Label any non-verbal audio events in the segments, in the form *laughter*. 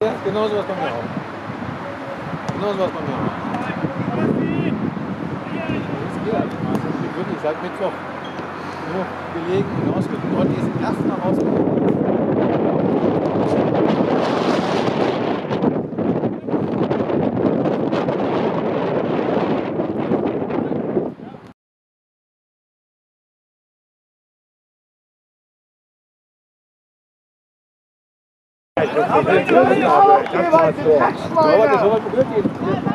Ja, genau so was bei mir auch. Genau so was bei mir auch. Halt nicht. Also wirklich seit Mittwoch nur gelegen ausgeruht. Heute ist ersten Mal rausgekommen. Aber das soll man gehen.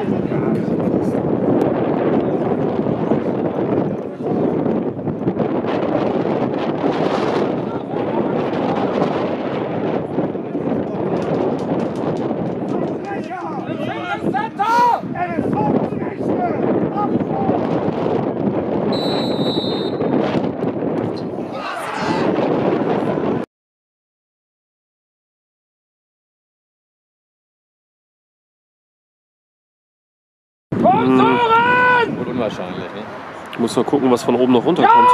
Wohl unwahrscheinlich, ne? Ich muss mal gucken, was von oben noch runterkommt.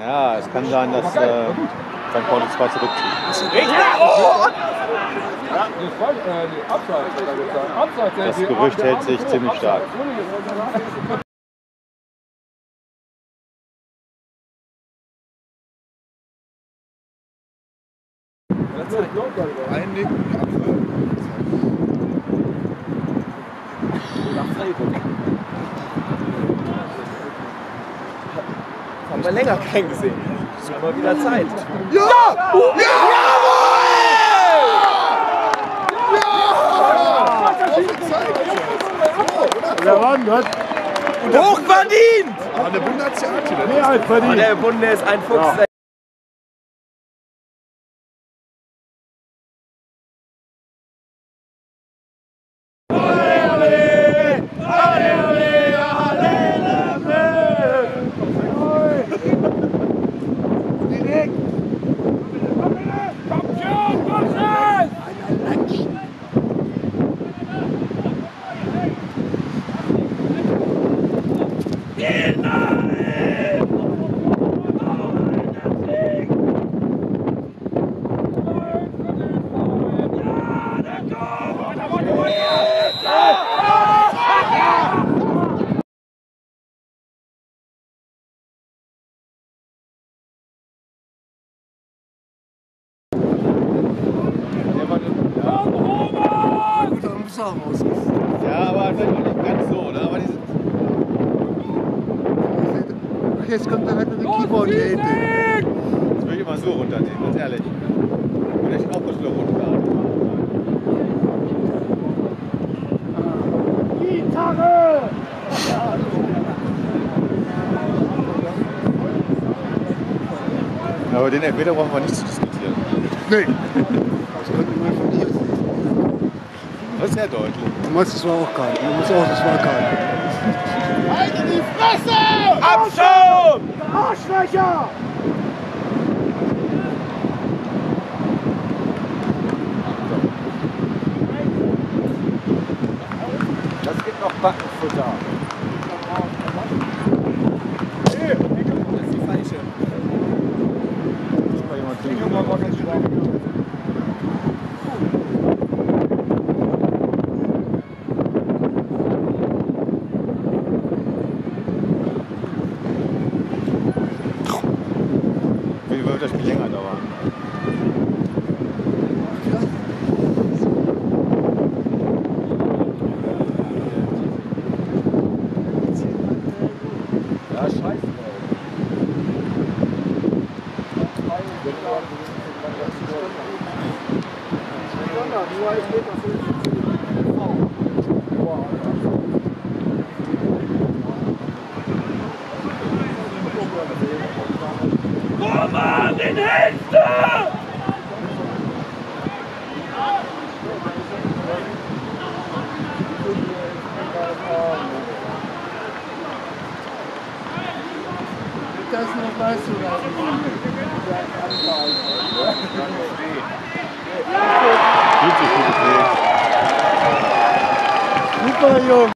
Ja, es kann sein, dass äh, St. Pauli 2 zurückzieht. Das Gerücht hält sich ziemlich stark. Haben wir länger keinen gesehen. Es ist mal wieder Zeit. Hochverdient! Aber der Bund hat ja auch Mehr als verdient. Der Bunde ist ein Fuchs. Der- Ja, aber vielleicht auch nicht ganz so, ne? Aber die sind Jetzt kommt der mit dem Keyboard hier hinten. Das will ich immer so runternehmen, ganz ehrlich. Und ich auch ein bisschen runter. Gitarre! Aber den Elfmeter brauchen wir nicht zu diskutieren. Nee. *laughs* Das konnte man von hier sehen. Das ist sehr deutlich. Du meinst, das war auch kein. Du musst auch, das war kein. Das gibt noch Backenfutter. Das ist die falsche. Muss mal jemand trinken. Wird das Spiel länger dauern? Ja, scheiße. Das noch weißt du da. Viel zu viel gepflegt. Super, Junge.